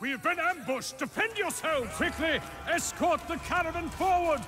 We have been ambushed! Defend yourselves! Quickly! Escort the caravan forward!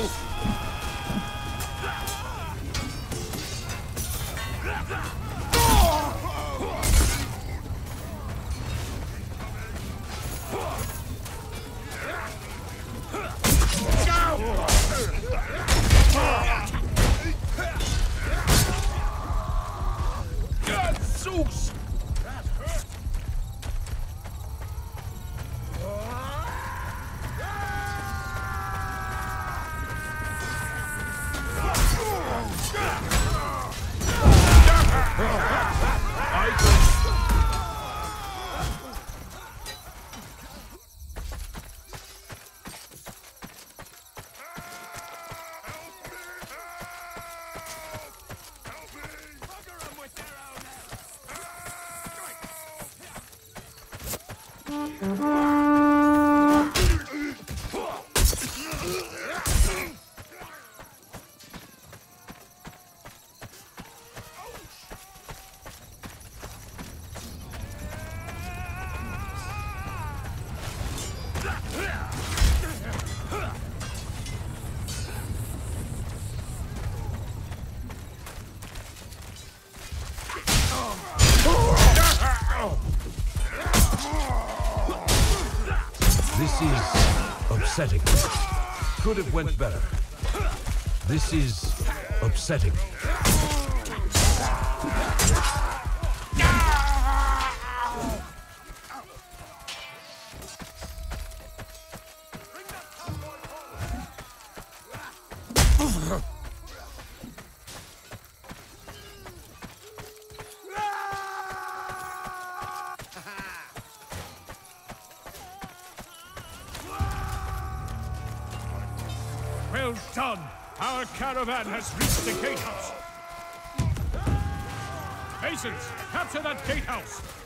God, This upsetting. Could have went better. This is upsetting. Caravan has reached the gatehouse! Masons, capture that gatehouse!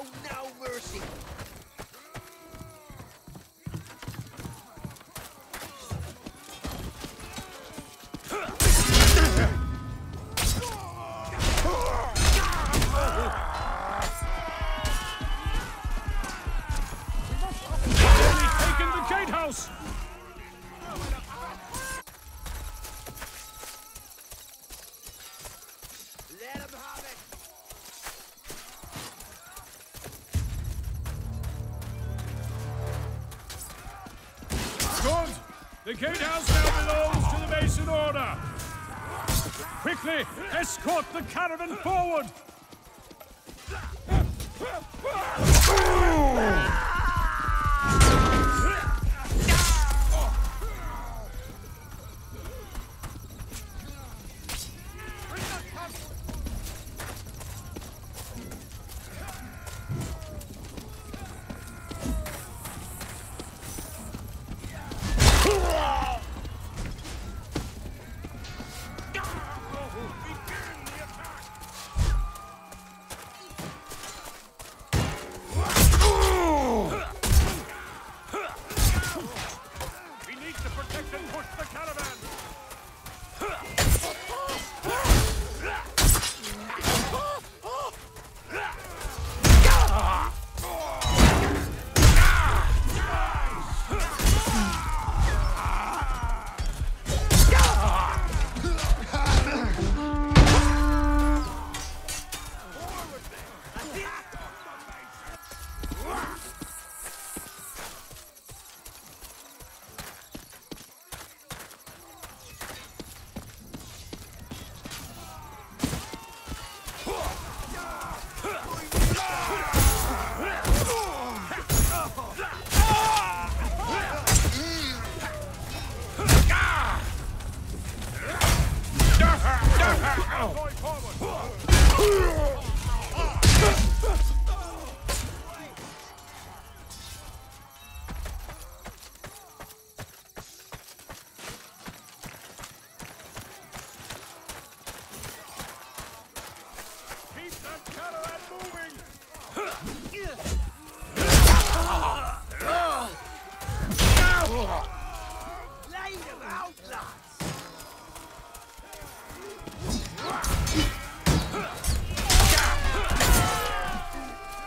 Show no mercy! Gatehouse now belongs to the Mason Order! Quickly, escort the caravan forward!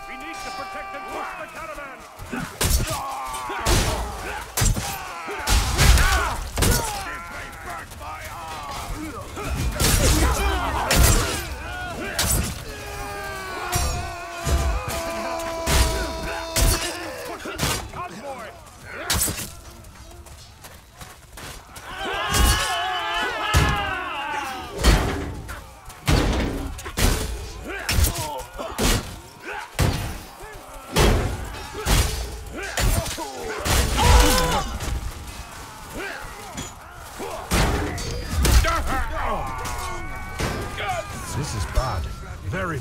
We need to protect and push the caravan!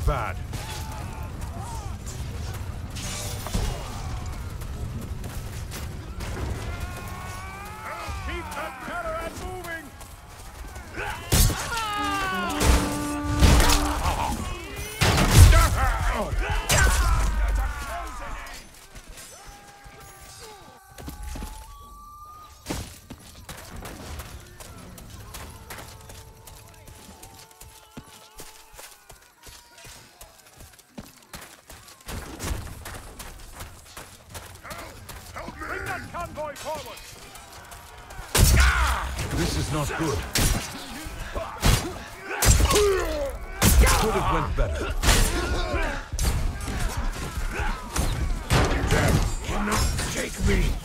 Bad. This is not good. Could have went better. Cannot take me!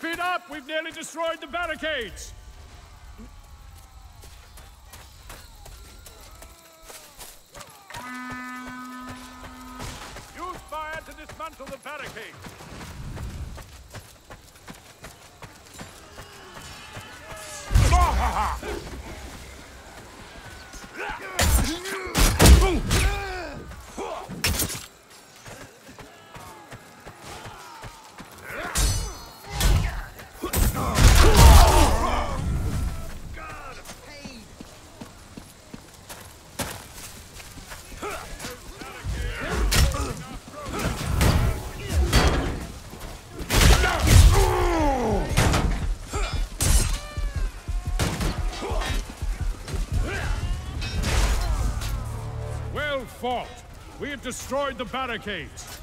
Keep up! We've nearly destroyed the barricades! destroyed the barricades.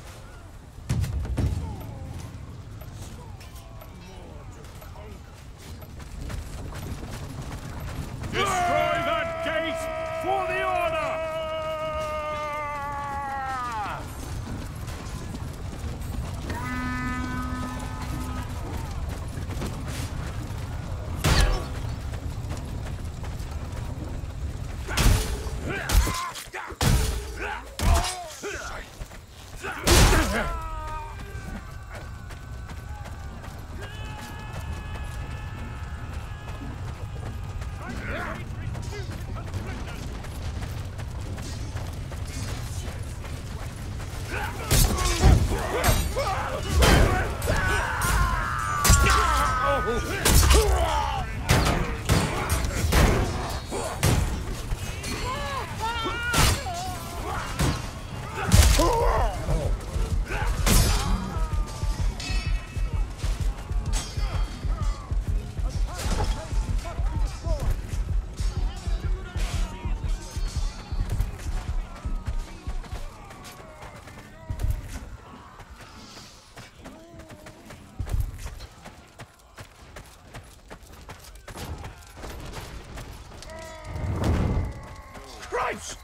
lives.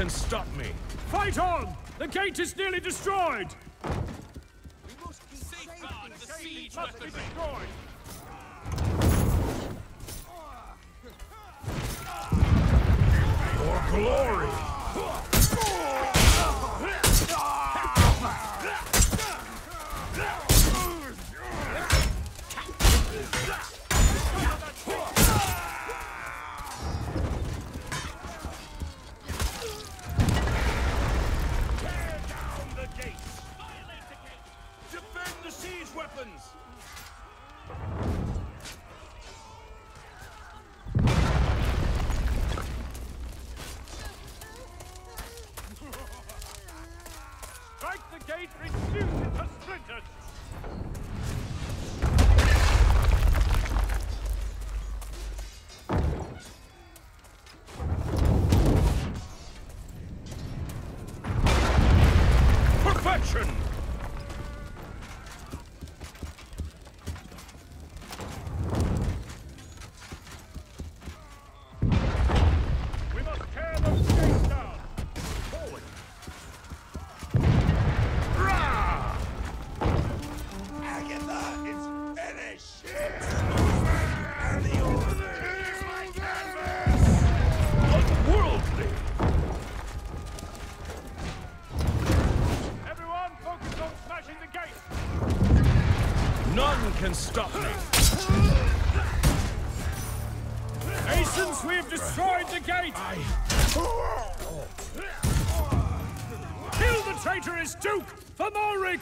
can stop me. Fight on! The gate is nearly destroyed! We must be safe the siege must be destroyed! weapons! I... Kill the traitorous Duke for Malric!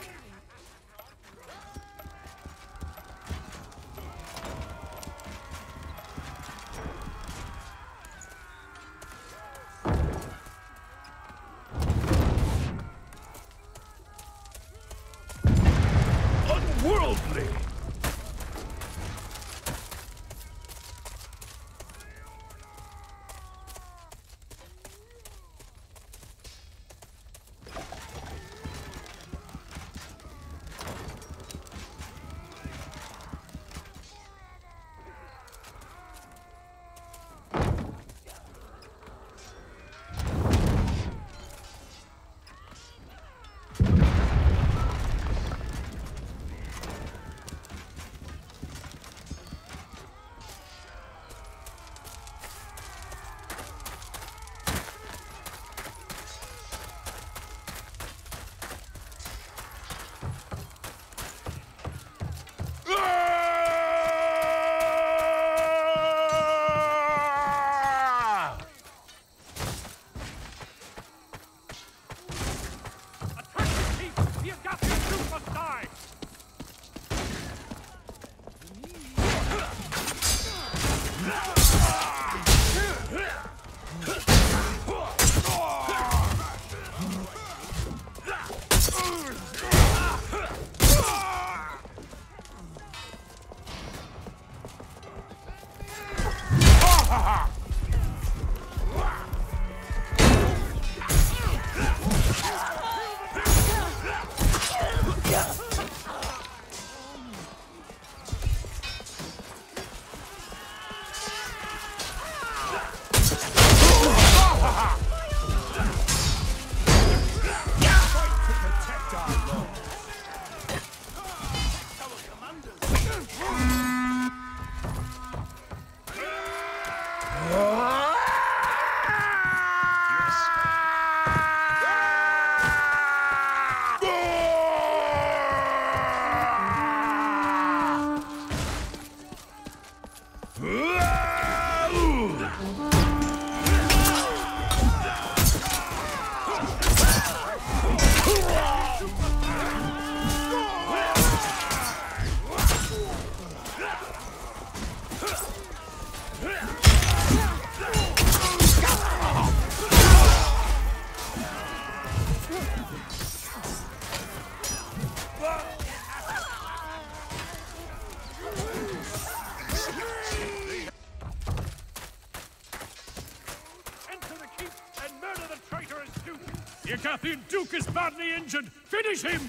The Agathian Duke is badly injured! Finish him!